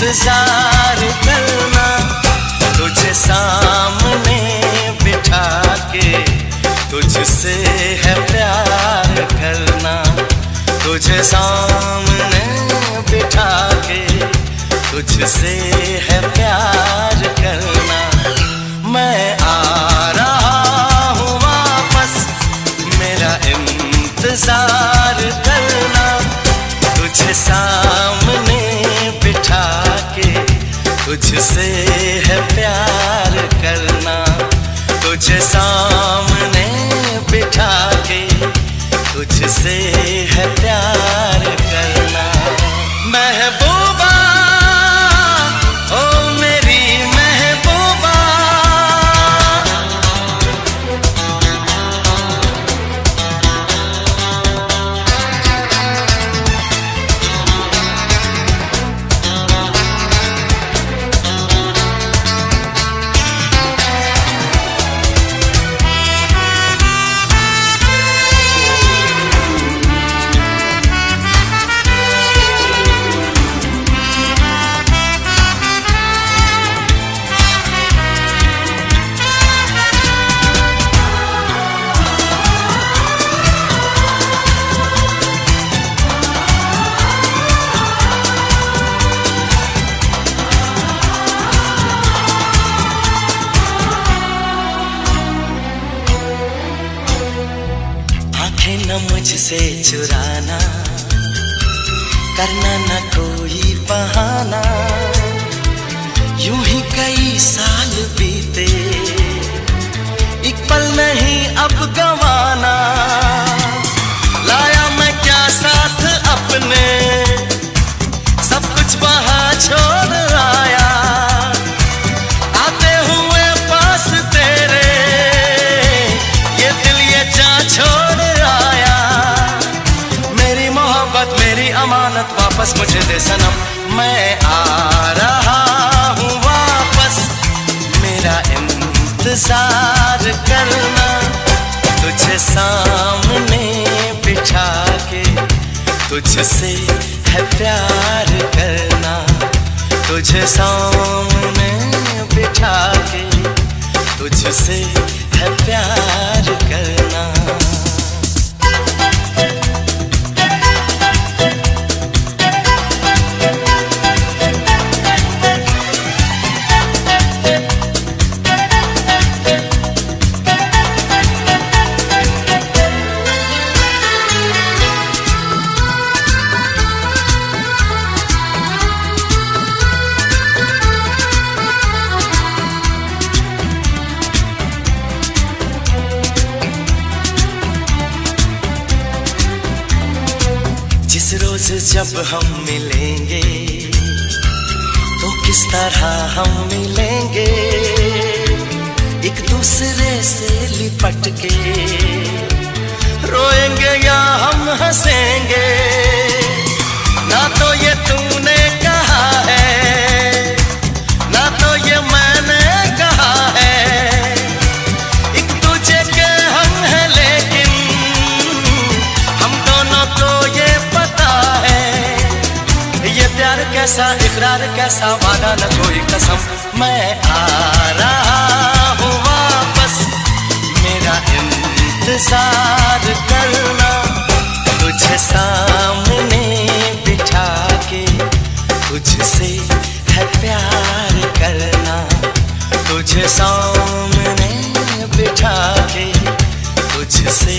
इंतज़ार करना तुझे सामने बिठा के, तुझसे है प्यार करना तुझे सामने बिठा के, तुझसे है प्यार करना। मैं आ रहा हूँ वापस, मेरा इंतज़ार करना तुझे सामने तुझसे है प्यार करना तुझे सामने बिठा के तुझसे है प्यार मुझसे चुराना, करना न कोई बहाना। यूँ ही कई साल बीते, एक पल नहीं, अब गवाना वापस मुझे दे सनम। मैं आ रहा हूँ वापस। मेरा इंतज़ार करना तुझे सामने बिठा के। तुझसे है प्यार करना तुझे सामने बिठा के। तुझसे है प्यार रोज जब हम मिलेंगे तो किस तरह हम मिलेंगे? एक दूसरे से लिपट के रोएँगे या हम हंसेंगे? कैसा इकरार, कैसा वादा न कोई कसम। मैं आ रहा हूँ वापस। मेरा इंतज़ार करना तुझे सामने बिठा के, तुझसे है प्यार करना तुझे सामने बिठा के, तुझसे